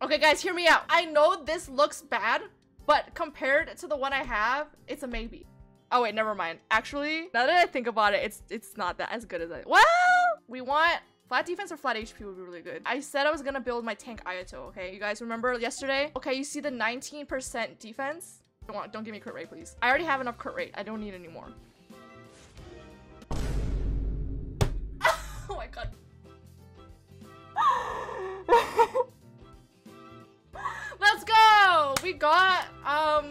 Okay, guys, hear me out. I know this looks bad, but compared to the one I have, it's a maybe. Oh wait, never mind. Actually, now that I think about it, it's it's not that as good as I. Well, we want flat defense or flat HP would be really good. I said I was gonna build my tank Ayato. Okay, you guys remember yesterday? Okay, you see the 19% defense. Don't want, don't give me crit rate, please. I already have enough crit rate. I don't need any more. Got, um,